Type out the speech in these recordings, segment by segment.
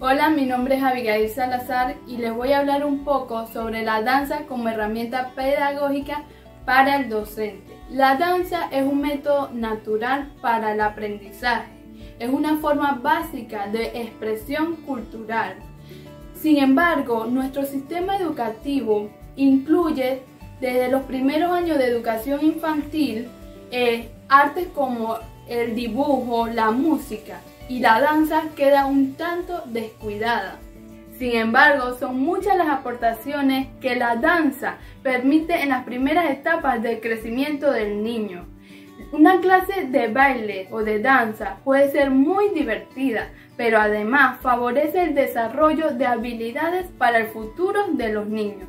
Hola, mi nombre es Abigail Salazar y les voy a hablar un poco sobre la danza como herramienta pedagógica para el docente. La danza es un método natural para el aprendizaje. Es una forma básica de expresión cultural. Sin embargo, nuestro sistema educativo incluye desde los primeros años de educación infantil eh, artes como el dibujo, la música, y la danza queda un tanto descuidada. Sin embargo, son muchas las aportaciones que la danza permite en las primeras etapas del crecimiento del niño. Una clase de baile o de danza puede ser muy divertida, pero además favorece el desarrollo de habilidades para el futuro de los niños.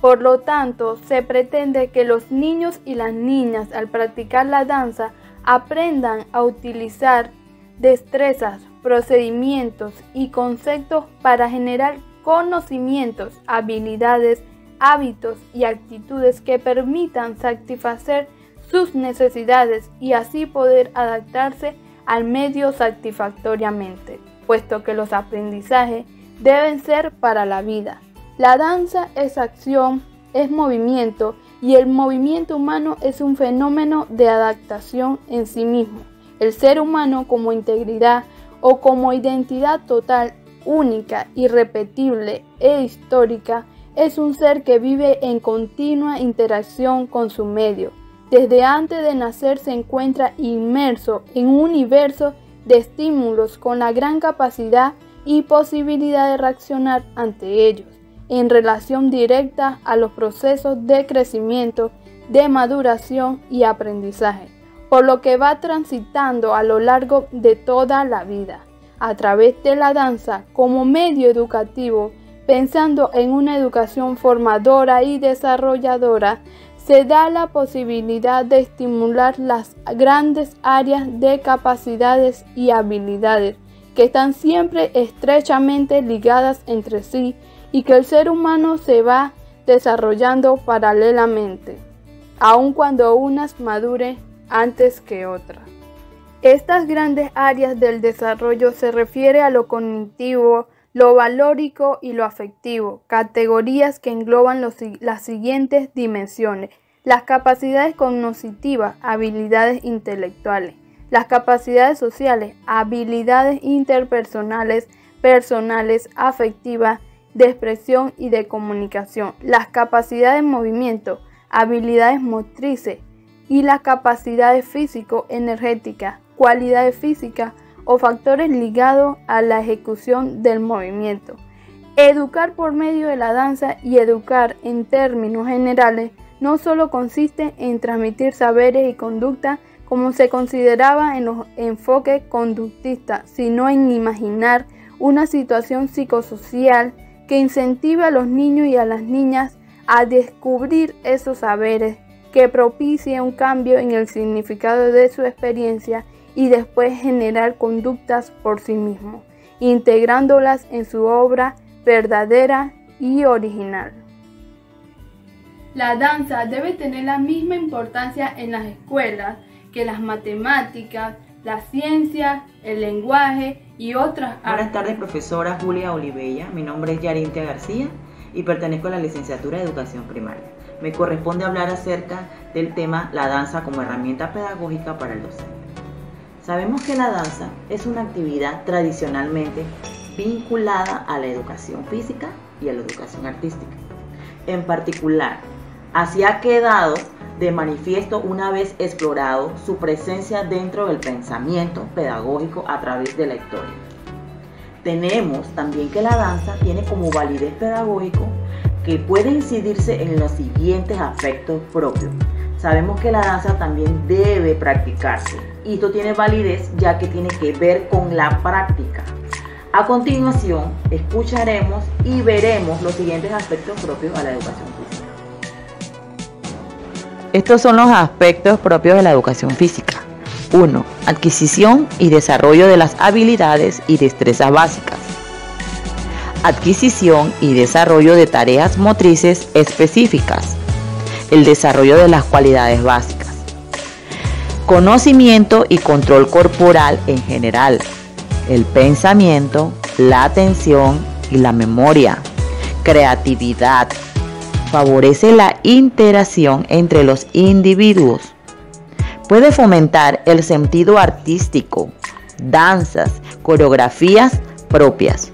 Por lo tanto, se pretende que los niños y las niñas al practicar la danza aprendan a utilizar destrezas, procedimientos y conceptos para generar conocimientos, habilidades, hábitos y actitudes que permitan satisfacer sus necesidades y así poder adaptarse al medio satisfactoriamente, puesto que los aprendizajes deben ser para la vida. La danza es acción, es movimiento y el movimiento humano es un fenómeno de adaptación en sí mismo. El ser humano como integridad o como identidad total, única, irrepetible e histórica, es un ser que vive en continua interacción con su medio. Desde antes de nacer se encuentra inmerso en un universo de estímulos con la gran capacidad y posibilidad de reaccionar ante ellos, en relación directa a los procesos de crecimiento, de maduración y aprendizaje por lo que va transitando a lo largo de toda la vida, a través de la danza como medio educativo, pensando en una educación formadora y desarrolladora, se da la posibilidad de estimular las grandes áreas de capacidades y habilidades que están siempre estrechamente ligadas entre sí y que el ser humano se va desarrollando paralelamente, aun cuando unas maduren antes que otras. Estas grandes áreas del desarrollo se refiere a lo cognitivo, lo valórico y lo afectivo, categorías que engloban las siguientes dimensiones. Las capacidades cognitivas, habilidades intelectuales. Las capacidades sociales, habilidades interpersonales, personales, afectivas, de expresión y de comunicación. Las capacidades de movimiento, habilidades motrices, y las capacidades físico-energéticas, cualidades físicas o factores ligados a la ejecución del movimiento. Educar por medio de la danza y educar en términos generales no solo consiste en transmitir saberes y conductas como se consideraba en los enfoques conductistas, sino en imaginar una situación psicosocial que incentive a los niños y a las niñas a descubrir esos saberes que propicie un cambio en el significado de su experiencia y después generar conductas por sí mismo, integrándolas en su obra verdadera y original. La danza debe tener la misma importancia en las escuelas que las matemáticas, la ciencia, el lenguaje y otras Buenas tardes, profesora Julia Olivella. Mi nombre es Yarintia García y pertenezco a la licenciatura de Educación Primaria me corresponde hablar acerca del tema la danza como herramienta pedagógica para el docente. Sabemos que la danza es una actividad tradicionalmente vinculada a la educación física y a la educación artística. En particular, así ha quedado de manifiesto una vez explorado su presencia dentro del pensamiento pedagógico a través de la historia. Tenemos también que la danza tiene como validez pedagógico que puede incidirse en los siguientes aspectos propios. Sabemos que la danza también debe practicarse y esto tiene validez ya que tiene que ver con la práctica. A continuación, escucharemos y veremos los siguientes aspectos propios a la educación física. Estos son los aspectos propios de la educación física. 1. Adquisición y desarrollo de las habilidades y destrezas básicas adquisición y desarrollo de tareas motrices específicas, el desarrollo de las cualidades básicas, conocimiento y control corporal en general, el pensamiento, la atención y la memoria, creatividad, favorece la interacción entre los individuos, puede fomentar el sentido artístico, danzas, coreografías propias,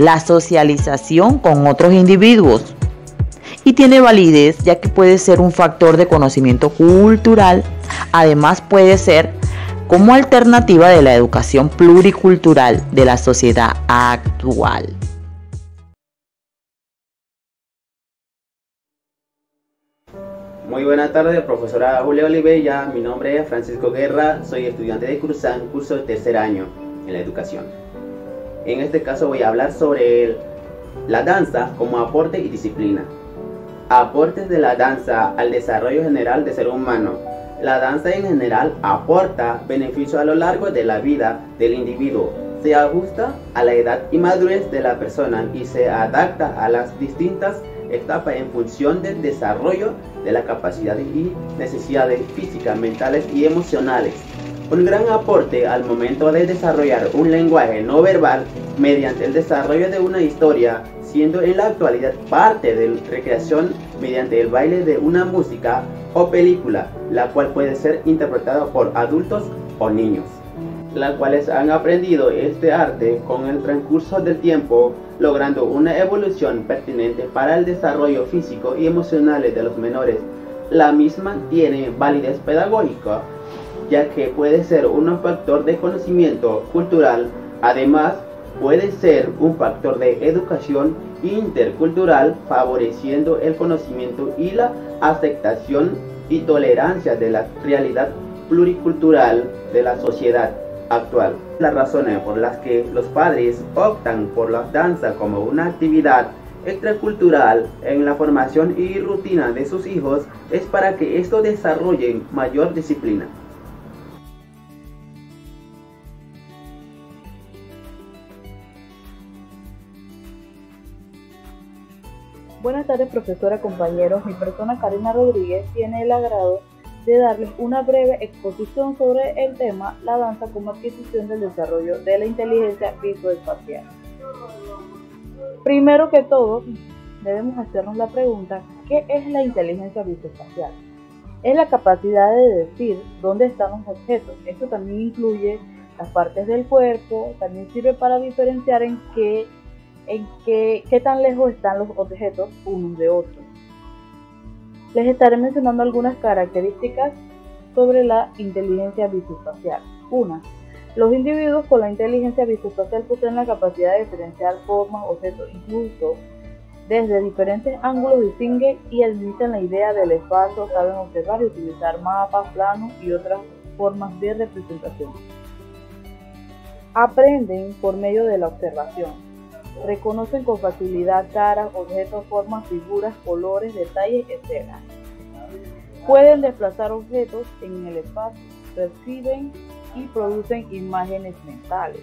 la socialización con otros individuos y tiene validez ya que puede ser un factor de conocimiento cultural, además puede ser como alternativa de la educación pluricultural de la sociedad actual. Muy buenas tardes, profesora Julia Olivella. Mi nombre es Francisco Guerra, soy estudiante de Cursan, curso de tercer año en la educación. En este caso voy a hablar sobre la danza como aporte y disciplina. Aportes de la danza al desarrollo general del ser humano. La danza en general aporta beneficios a lo largo de la vida del individuo. Se ajusta a la edad y madurez de la persona y se adapta a las distintas etapa en función del desarrollo de las capacidades y necesidades físicas, mentales y emocionales. Un gran aporte al momento de desarrollar un lenguaje no verbal mediante el desarrollo de una historia, siendo en la actualidad parte de la recreación mediante el baile de una música o película, la cual puede ser interpretada por adultos o niños las cuales han aprendido este arte con el transcurso del tiempo, logrando una evolución pertinente para el desarrollo físico y emocional de los menores. La misma tiene validez pedagógica, ya que puede ser un factor de conocimiento cultural, además puede ser un factor de educación intercultural, favoreciendo el conocimiento y la aceptación y tolerancia de la realidad pluricultural de la sociedad actual. Las razones por las que los padres optan por la danza como una actividad extracultural en la formación y rutina de sus hijos es para que estos desarrollen mayor disciplina. Buenas tardes profesora, compañeros. Mi persona Karina Rodríguez tiene el agrado de darles una breve exposición sobre el tema la danza como adquisición del desarrollo de la inteligencia visoespacial. Primero que todo, debemos hacernos la pregunta, ¿qué es la inteligencia visoespacial? Es la capacidad de decir dónde están los objetos. Esto también incluye las partes del cuerpo, también sirve para diferenciar en qué, en qué, tan lejos están los objetos unos de otros. Les estaré mencionando algunas características sobre la inteligencia visoespacial. 1. Los individuos con la inteligencia visoespacial poseen la capacidad de diferenciar formas, objetos, incluso desde diferentes ángulos distinguen y admiten la idea del espacio, saben observar y utilizar mapas, planos y otras formas de representación. Aprenden por medio de la observación Reconocen con facilidad caras, objetos, formas, figuras, colores, detalles, etc. Pueden desplazar objetos en el espacio, perciben y producen imágenes mentales.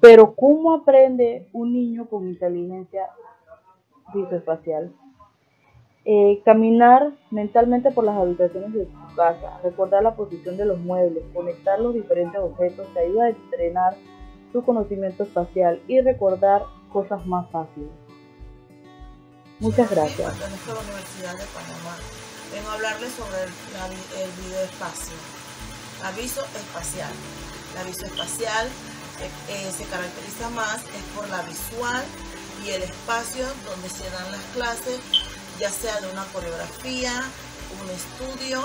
Pero ¿cómo aprende un niño con inteligencia visoespacial? Eh, caminar mentalmente por las habitaciones de su casa, recordar la posición de los muebles, conectar los diferentes objetos, te ayuda a entrenar su conocimiento espacial y recordar cosas más fáciles. Muchas gracias. A la Universidad de Panamá. Vengo a hablarles sobre el, el videoespacio, aviso espacial. La aviso espacial eh, eh, se caracteriza más es por la visual y el espacio donde se dan las clases, ya sea de una coreografía, un estudio,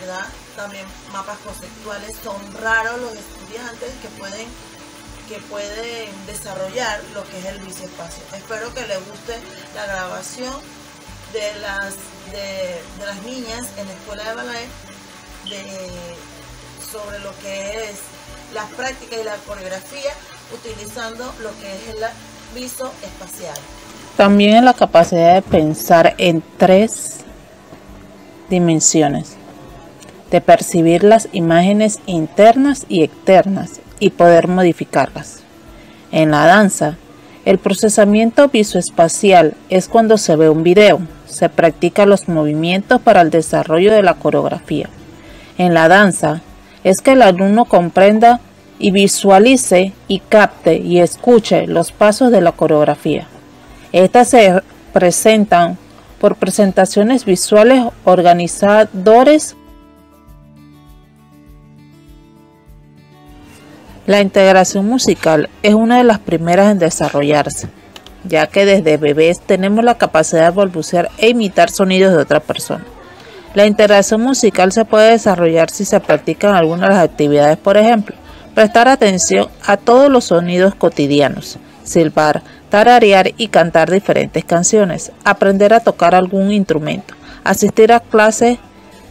¿verdad? También mapas conceptuales. Son raros los estudiantes que pueden que pueden desarrollar lo que es el viceespacio. Espero que les guste la grabación de las, de, las niñas en la escuela de ballet sobre lo que es las prácticas y la coreografía utilizando lo que es el viso espacial. También la capacidad de pensar en tres dimensiones, de percibir las imágenes internas y externas y poder modificarlas. En la danza, el procesamiento visoespacial es cuando se ve un video, se practican los movimientos para el desarrollo de la coreografía. En la danza, es que el alumno comprenda y visualice y capte y escuche los pasos de la coreografía. Estas se presentan por presentaciones visuales organizadores. La integración musical es una de las primeras en desarrollarse, ya que desde bebés tenemos la capacidad de balbucear e imitar sonidos de otra persona. La integración musical se puede desarrollar si se practican algunas de las actividades, por ejemplo, prestar atención a todos los sonidos cotidianos, silbar, tararear y cantar diferentes canciones, aprender a tocar algún instrumento, asistir a clases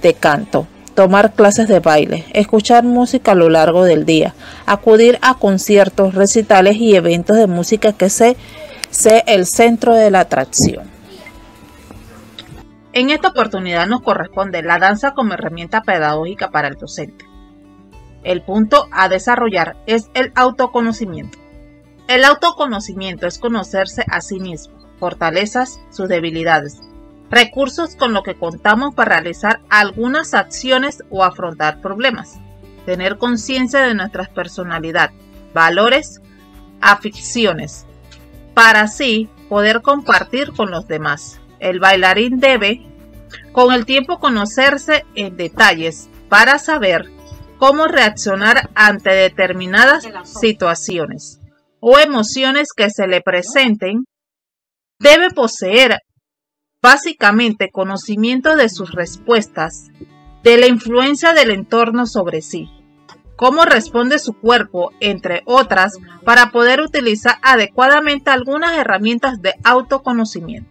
de canto, tomar clases de baile, escuchar música a lo largo del día, acudir a conciertos, recitales y eventos de música que sea el centro de la atracción. En esta oportunidad nos corresponde la danza como herramienta pedagógica para el docente. El punto a desarrollar es el autoconocimiento. El autoconocimiento es conocerse a sí mismo, fortalezas, sus debilidades, recursos con los que contamos para realizar algunas acciones o afrontar problemas, tener conciencia de nuestra personalidad, valores, aficiones, para así poder compartir con los demás. El bailarín debe con el tiempo conocerse en detalles para saber cómo reaccionar ante determinadas situaciones o emociones que se le presenten, debe poseer básicamente conocimiento de sus respuestas, de la influencia del entorno sobre sí, cómo responde su cuerpo, entre otras, para poder utilizar adecuadamente algunas herramientas de autoconocimiento.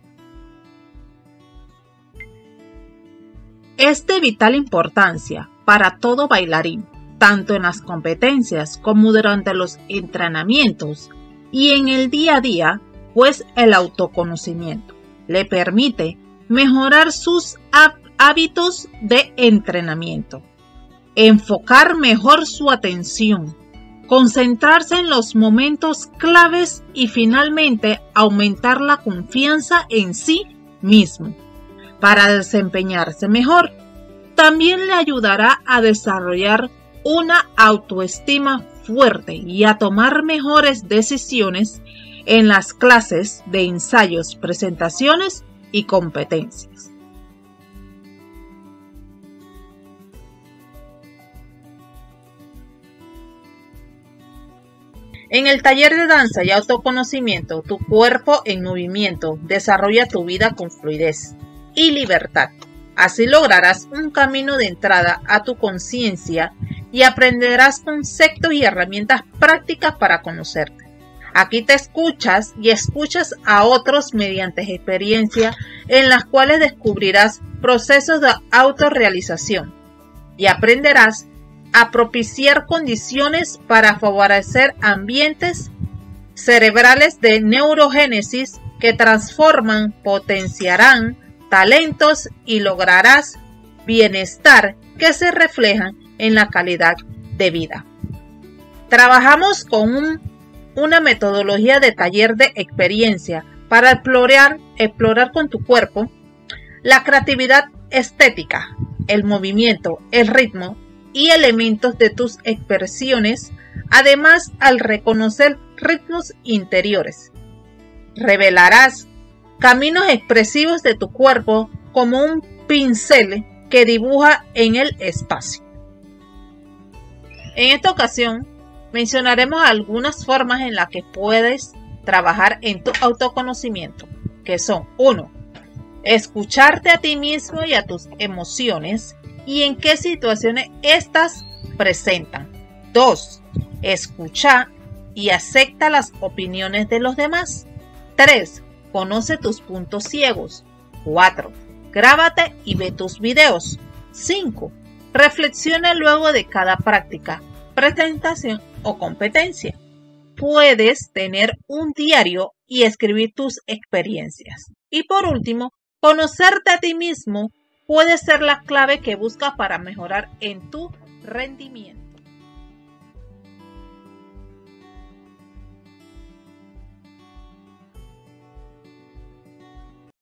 Es de vital importancia para todo bailarín, tanto en las competencias como durante los entrenamientos y en el día a día, pues el autoconocimiento le permite mejorar sus hábitos de entrenamiento, enfocar mejor su atención, concentrarse en los momentos claves y finalmente aumentar la confianza en sí mismo para desempeñarse mejor. También le ayudará a desarrollar una autoestima fuerte y a tomar mejores decisiones en las clases de ensayos, presentaciones y competencias. En el taller de danza y autoconocimiento, tu cuerpo en movimiento desarrolla tu vida con fluidez y libertad. Así lograrás un camino de entrada a tu conciencia y aprenderás conceptos y herramientas prácticas para conocerte. Aquí te escuchas y escuchas a otros mediante experiencias en las cuales descubrirás procesos de autorrealización y aprenderás a propiciar condiciones para favorecer ambientes cerebrales de neurogénesis que transforman, potenciarán, talentos y lograrás bienestar que se reflejan en la calidad de vida. Trabajamos con una metodología de taller de experiencia para explorar, explorar con tu cuerpo la creatividad estética, el movimiento, el ritmo y elementos de tus expresiones, además al reconocer ritmos interiores. Revelarás caminos expresivos de tu cuerpo como un pincel que dibuja en el espacio. En esta ocasión mencionaremos algunas formas en las que puedes trabajar en tu autoconocimiento, que son 1. Escucharte a ti mismo y a tus emociones y en qué situaciones estas presentan. 2. Escucha y acepta las opiniones de los demás. 3. Conoce tus puntos ciegos. 4. Grábate y ve tus videos. 5. Reflexiona luego de cada práctica, presentación o competencia. Puedes tener un diario y escribir tus experiencias. Y por último, conocerte a ti mismo puede ser la clave que buscas para mejorar en tu rendimiento.